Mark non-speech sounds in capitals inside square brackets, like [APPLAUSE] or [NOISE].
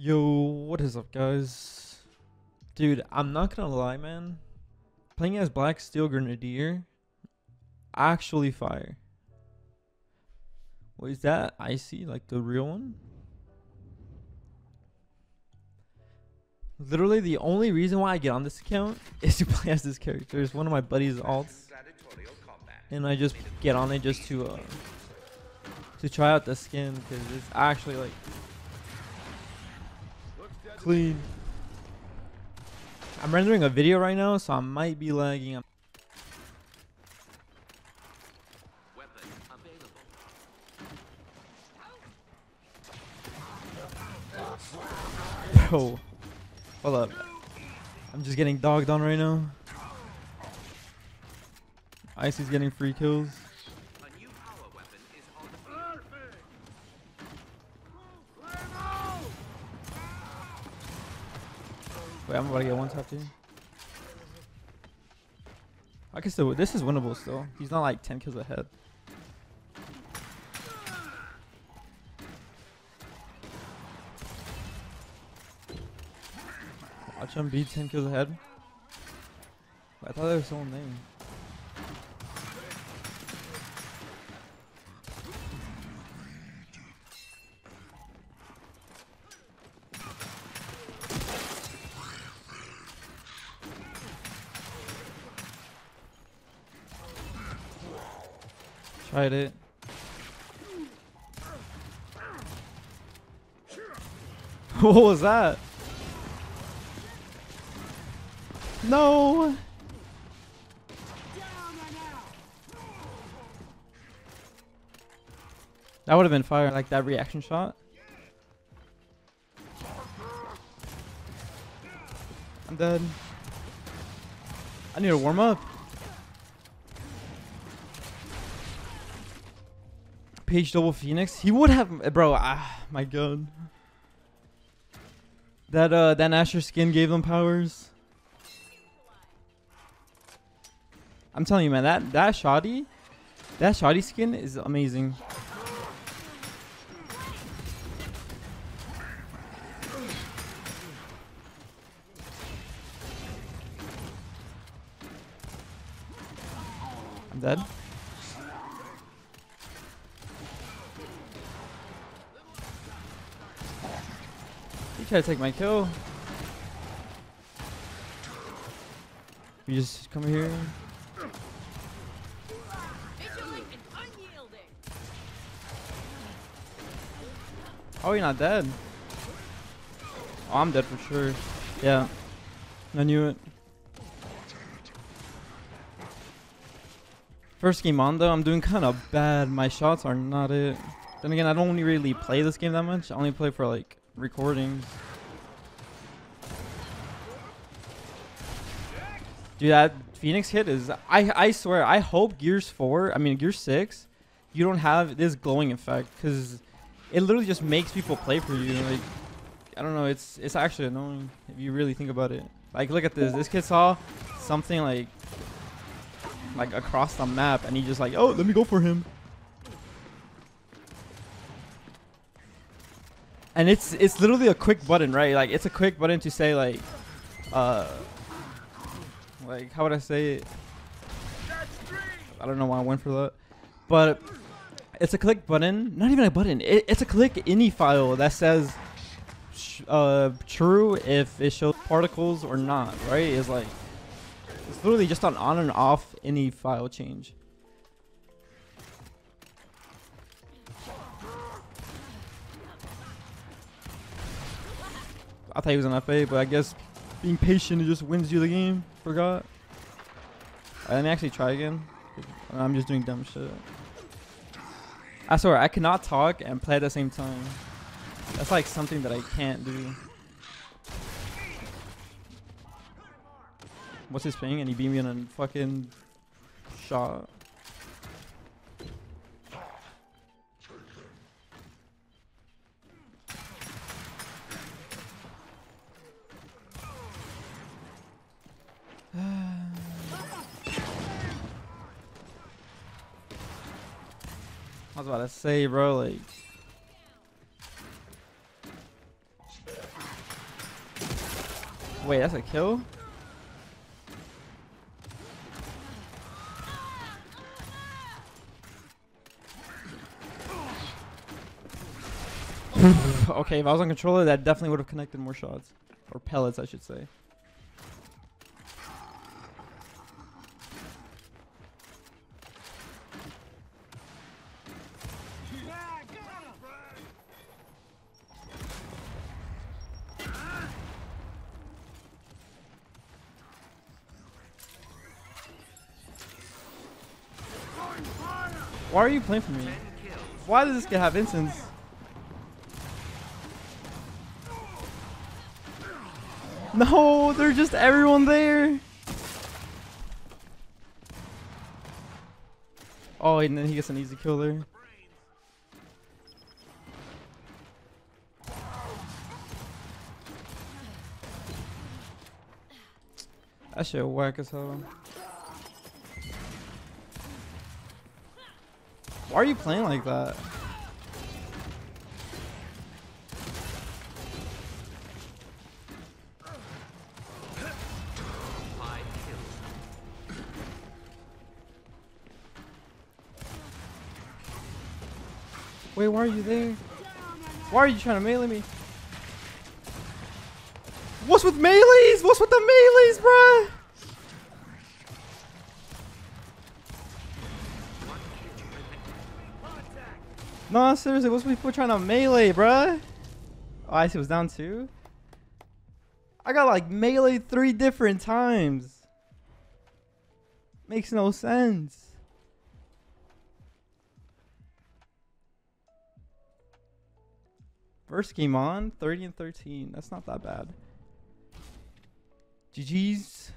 Yo, what is up, guys? Dude, I'm not gonna lie, man. Playing as Black Steel Grenadier, actually fire. What is that? Icy, like the real one? Literally, the only reason why I get on this account [LAUGHS] is to play as this character. It's one of my buddy's alts, and I just get on it just to uh to try out the skin because it's actually like clean. I'm rendering a video right now, so I might be lagging. I'm Bro, hold up. I'm just getting dogged on right now. Icy's getting free kills. A new power weapon is on the field. Wait, I'm about to get one top here. I can still. This is winnable still. He's not like 10 kills ahead. Watch him be 10 kills ahead. I thought there was someone there. Tried it. [LAUGHS] what was that? No. That would have been fire, like that reaction shot. I'm dead. I need to warm up. Page double Phoenix. He would have, bro. Ah, my god. That uh, that Asher skin gave them powers. I'm telling you, man. That that shoddy, that shoddy skin is amazing. I'm dead. Try to take my kill. You just come here. Oh, you're not dead. Oh, I'm dead for sure. Yeah. I knew it. First game on though, I'm doing kind of bad. My shots are not it. Then again, I don't really play this game that much. I only play for like recordings. Dude, that Phoenix hit is I I swear I hope Gears 4, I mean Gears 6, you don't have this glowing effect cuz it literally just makes people play for you like I don't know, it's it's actually annoying if you really think about it. Like look at this. This kid saw something like like across the map and he just like, "Oh, let me go for him." And it's it's literally a quick button, right? Like it's a quick button to say like uh like how would I say it? I don't know why I went for that. But it's a click button, not even a button. It, it's a click INI file that says uh true if it shows particles or not, right? It's like it's literally just an on and off INI file change. I thought he was an FA, but I guess being patient it just wins you the game. Forgot. Alright, uh, let me actually try again. I'm just doing dumb shit. I swear, I cannot talk and play at the same time. That's like something that I can't do. What's his ping? And he beat me in a fucking shot. I was about to say, bro, like. Wait, that's a kill? [LAUGHS] okay, if I was on controller, that definitely would have connected more shots. Or pellets, I should say. Why are you playing for me? Why does this guy have instance? No, they're just everyone there. Oh, and then he gets an easy kill there. That shit whack as hell. Why are you playing like that? Wait, why are you there? Why are you trying to melee me? What's with melees? What's with the melees, bruh? No, seriously, what's people trying to melee, bruh? Oh, I see, it was down two. I got like melee three different times. Makes no sense. First game on, 30 and 13. That's not that bad. GG's.